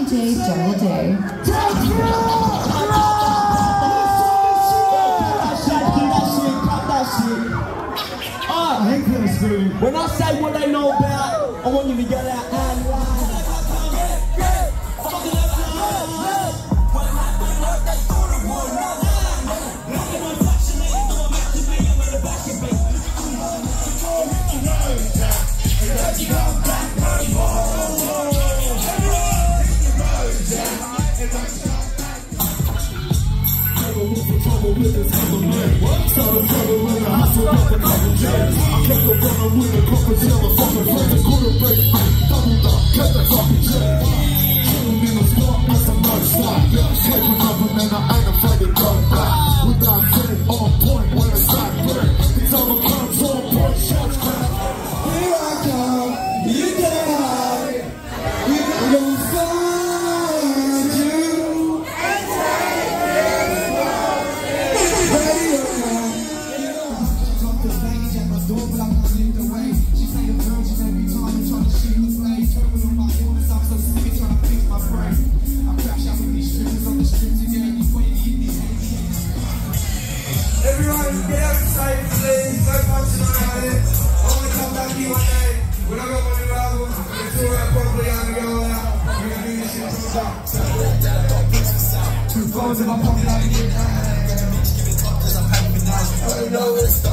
DJ Double J. When I say what they know about, I want you to get out and run. business hustle man. Started trouble when I hustled up. I kept a runner with a corporate tail, a fucking quarterback. Doubled up, kept the car. Everyone, get out safe, please. Don't punch at it. I want to come back here one day when I got my new album. It's all out properly. I'm going to go out. We're going to do this shit from the top. Two phones in my pocket. I can get I don't know where to stop.